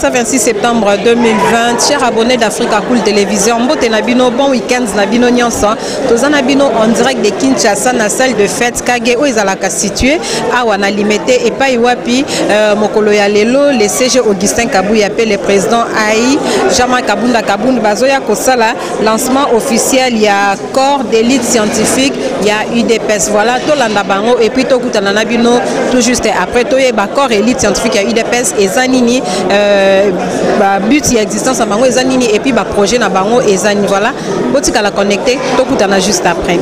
Kinshasa 26 septembre 2020 chers abonnés d'Africa Cool Télévision mbote na bon week-end na bino nyonso. Toza en direct de Kinshasa na salle de fête. Kage oyo ezalaka situé awa na limité epai wapi. Euh, mokolo ya lelo le CG Augustin Kabuya le président AI Jean-Marc Kabunda Kabunda. Bazoya kosala lancement officiel ya corps d'élite scientifique ya UDPS voilà tolanda bango et puis tokutana na bino tout juste après toyeba corps élite scientifique ya UDPS eza nini euh, but ya existence na bango eza nini et puis baprojet na bango eza nini voilà botikala connecté tokutana juste après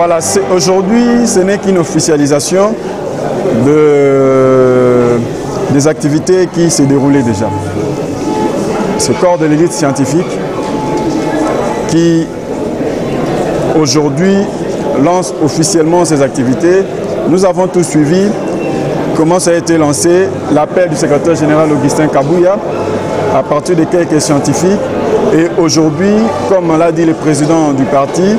Voilà, aujourd'hui, ce n'est qu'une officialisation de, des activités qui se déroulaient déjà. Ce corps de l'élite scientifique qui, aujourd'hui, lance officiellement ses activités. Nous avons tous suivi comment ça a été lancé, l'appel du secrétaire général Augustin Kabouya à partir de quelques scientifiques. Et aujourd'hui, comme l'a dit le président du parti,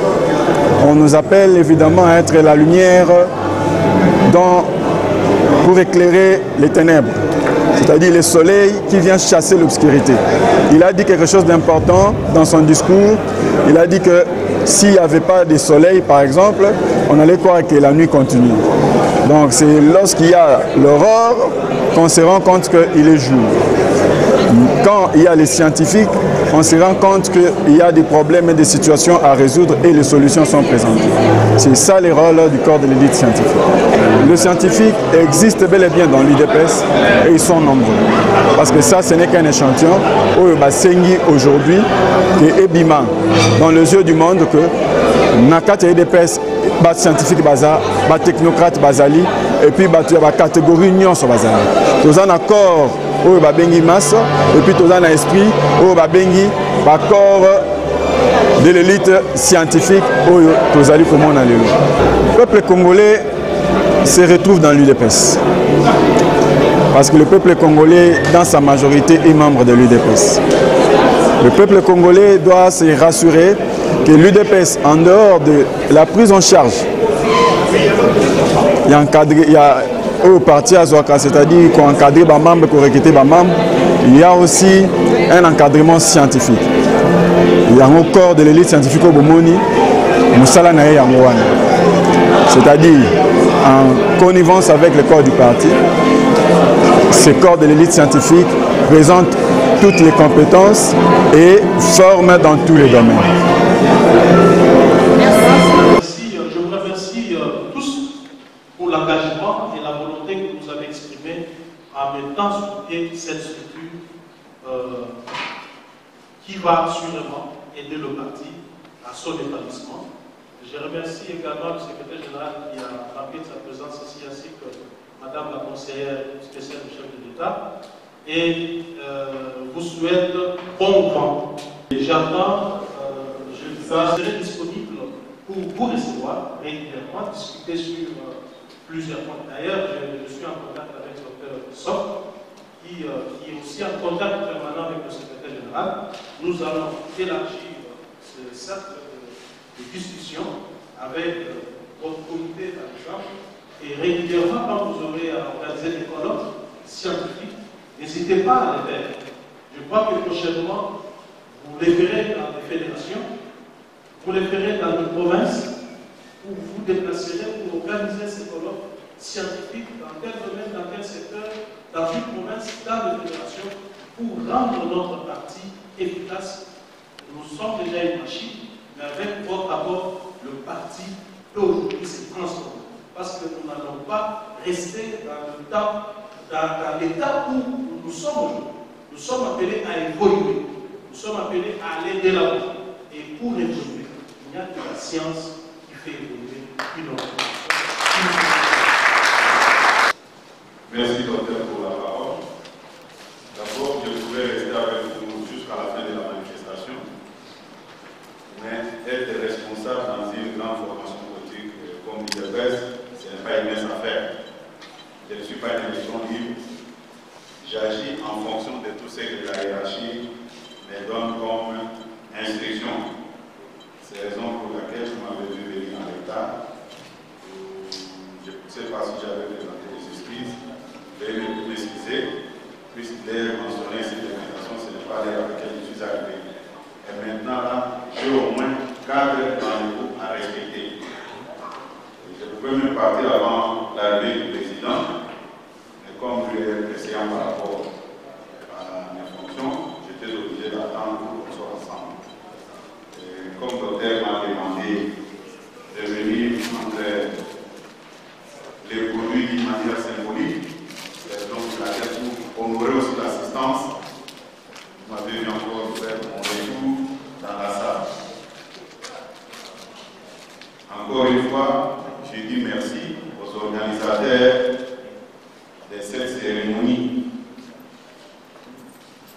on nous appelle évidemment à être la lumière pour éclairer les ténèbres, c'est-à-dire le soleil qui vient chasser l'obscurité. Il a dit quelque chose d'important dans son discours. Il a dit que s'il n'y avait pas de soleil, par exemple, on allait croire que la nuit continue. Donc c'est lorsqu'il y a l'aurore qu'on se rend compte qu'il est jour. Quand il y a les scientifiques, on se rend compte qu'il y a des problèmes et des situations à résoudre et les solutions sont présentées. C'est ça le rôle du corps de l'élite scientifique. Le scientifique existe bel et bien dans l'IDPS et ils sont nombreux. Parce que ça, ce n'est qu'un échantillon. Sengi aujourd'hui, et Ebima, dans les yeux du monde, que Nakata IDPS, scientifique baza, technocrate bazali, et puis la catégorie nyonso bazali. Avons un accord oyo babengi masse epuis toza na esprit oyo babengi bacorps de l'élite scientifique oyo tozali komona lelo. Peuple congolais se retrouve dans l'udps parce que le peuple congolais dans sa majorité est membre de l'udps le peuple congolais doit se rassurer que l'udps en dehors de la prise en charge il y a encadré il y a au parti Azwaka, c'est-à-dire qu'on encadre les membres, qu'on recrute les membres, il y a aussi un encadrement scientifique. Il y a un corps de l'élite scientifique au Bomoni, Moussala Yangouane. C'est-à-dire en connivence avec le corps du parti, ce corps de l'élite scientifique présente toutes les compétences et forme dans tous les domaines. Qui va sûrement aider le parti à son établissement. Je remercie également le secrétaire général qui a rappelé sa présence ici, ainsi que Madame la conseillère spéciale du chef de l'État. Et euh, vous souhaite bon vent. J'attends, euh, je serai disponible pour vous recevoir régulièrement, discuter sur plusieurs points. D'ailleurs, je, je, suis en contact avec le docteur Sock, qui, euh, qui, est aussi en contact permanent avec le secrétaire nous allons élargir ce cercle de, discussion avec euh, votre comité, par exemple, et régulièrement, quand vous aurez à organiser des colloques scientifiques, n'hésitez pas à les faire. Je crois que prochainement, vous les verrez dans des fédérations, vous les verrez dans des provinces, où vous déplacerez pour organiser ces colloques scientifiques dans quel domaine, dans quel secteur, dans une province, dans les fédérations, pour rendre notre parti efficace. Nous sommes déjà une machine, mais avec votre apport, le parti peut aujourd'hui se transformer. Parce que nous n'allons pas rester dans le temps, dans, l'état où nous sommes aujourd'hui. Nous sommes appelés à évoluer. Nous sommes appelés à aller de l'avant. Et pour évoluer, il n'y a que la science qui fait évoluer une autre. Merci, docteur, pour la parole. D'abord, je voulais rester avec vous jusqu'à la fin de la manifestation, mais être responsable dans une grande formation politique comme l'IDPS, ce n'est pas une mince affaire. Je ne suis pas une élection libre. J'agis en fonction de tout ce que la hiérarchie me donne comme instruction. C'est la raison pour laquelle je m'avais dû venir en retard. Je ne sais pas si j'avais présenté des excuses. Veuillez m'excuser. puisse les mentionner ces invitations, ce n'est pas l'air avec lesquelles je suis arrivé. Et maintenant, là, j'ai au moins quatre rendez-vous à respecter. Je pouvais même partir avant l'arrivée du président, mais comme je l'ai précédent par rapport à mes fonctions, j'étais obligé d'attendre qu'on soit ensemble. Et comme le docteur m'a demandé de venir entre les produits d'une manière symbolique, donc laquelle pour honorer aussi l'assistance, vous m'avez vu encore faire mon retour dans la salle. Encore une je dis merci aux organisateurs de cette cérémonie.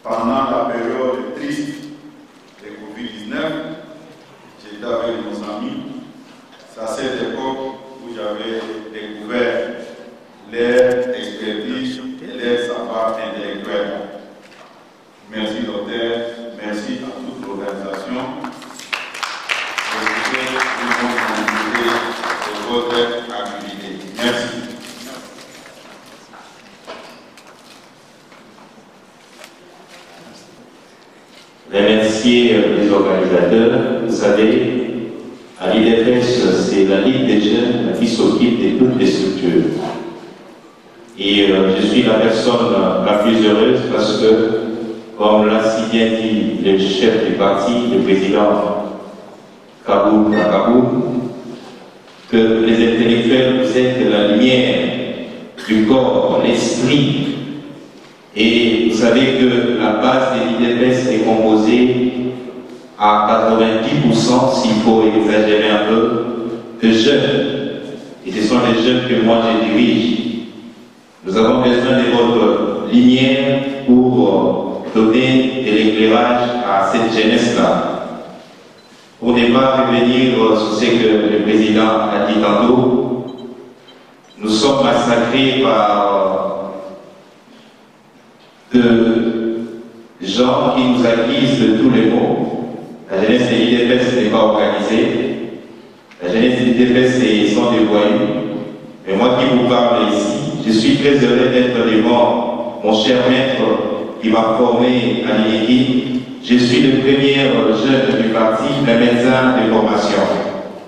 Pendant la période triste de Covid-19, j'étais avec nos amis. C'est à cette époque où j'avais découvert leur expertise et leur savoir intellectuel. Merci docteur, merci à toute l'organisation. Votre. Merci. remercier les organisateurs. Vous savez, à l'IDFS, c'est la Ligue des jeunes qui s'occupe de toutes les structures. Et euh, je suis la personne la plus heureuse parce que, comme l'a si bien dit le chef du parti, le président Kaboul Kaboul, que les intellectuels, vous êtes la lumière du corps, l'esprit et vous savez que la base de l'IDPS est composée à 90%, s'il faut exagérer un peu, de jeunes. Et ce sont les jeunes que moi je dirige. Nous avons besoin de votre lumière pour donner de l'éclairage à cette jeunesse-là. Pas revenir sur ce que le président a dit tantôt, nous sommes massacrés par de gens qui nous accusent de tous les maux. La jeunesse de l'IDPS n'est pas organisée. La jeunesse de l'IDPS sont des voyous. Mais moi qui vous parle ici, je suis très heureux d'être devant mon cher maître qui m'a formé à l'INEGI. Je suis le premier jeune du parti, le médecin de formation.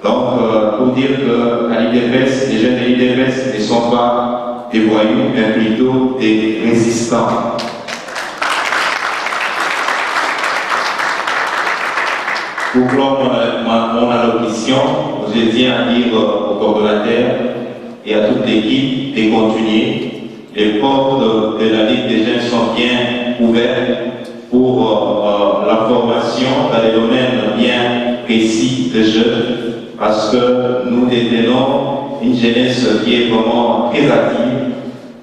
Donc, euh, pour dire qu'à l'IDPS, les jeunes de l'IDPS ne sont pas des voyous, mais plutôt des résistants. Pour clore mon, allocution, je tiens à dire au coordonnateur et à toute l'équipe de continuer. Les portes de la Ligue des jeunes sont bien ouvertes pour euh, euh, la formation dans les domaines bien précis de jeunes, parce que nous détenons une jeunesse qui est vraiment très active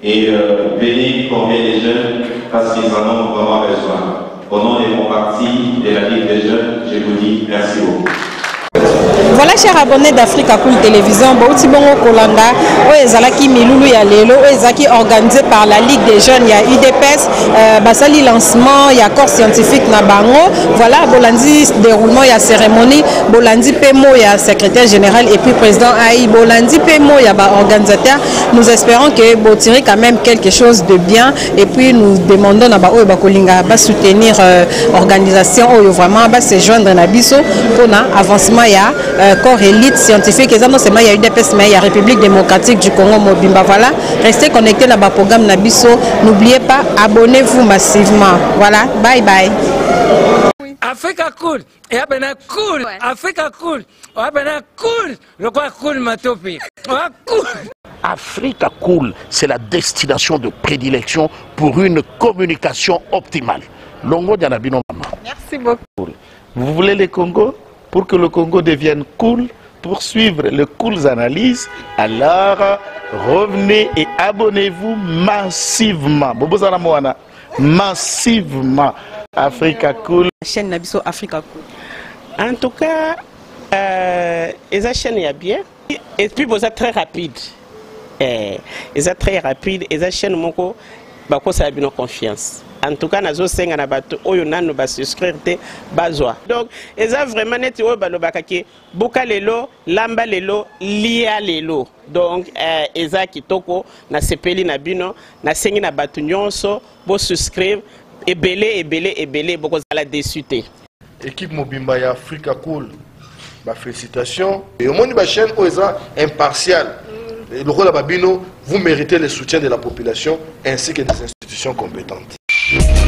et euh, venez les jeunes parce qu'ils en ont vraiment besoin. Au nom de mon parti, de la Ligue des jeunes, je vous dis merci beaucoup. Voilà chers abonnés d'africa cool télévision bauti bongo kolanda oyo ezalaki milulu ya lelo oyo ezalaki organisé par la ligue des jeunes ya udps euh, basali lancement ya corps scientifique na bango. Voilà bolandi déroulement ya cérémonie bolandi mpe mo ya secrétaire général et puis président ai bolandi mpe mo ya baorganisateur nous espérons que botiri quand même quelque chose de bien et puis nous demandons na baoyo bakolinga basoutenir euh, organisation oyo vraiment base joindre na biso mpona avancement ya euh, corps élite scientifique eza non seulement ya udps mais ya république démocratique du congo mobimba voilà restez connecté na baprogramme na biso n'oubliez pas abonnez-vous massivement voilà bye bye Africa cool. Bena cool. Africa cool. Bena cool. Le quoi cool matopi? Oh cool. Africa Cool, c'est la destination de prédilection pour une communication optimale. Longo Dianabino Mama. merci beaucoup Vous voulez le Congo? Pour que le Congo devienne cool, pour suivre les cool analyses, alors revenez et abonnez-vous massivement. Massivement. Africa Cool. chaîne na biso africa cool En tout cas, euh, chaîne ya bien et puis boza très rapide. Eh, eza très rapide, eza chaîne moko bakosala bino confiance. En tout cas nazosenga na bato oyo nanu basubscrire te bazwa. Donc eza vraiment neti oyo balobaka ke buka lelo lamba lelo lia lelo. Donc eh, eza kitoko nasepeli na bino nasengi na bato nyonso bosubscrire ebele ebele ebele bokozala desu te. Équipe mobimba ya africa cool bafélicitation omoni bachaîne oyo eza impartial lokola babino vous méritez le soutien de la population ainsi que des institutions compétentes Thank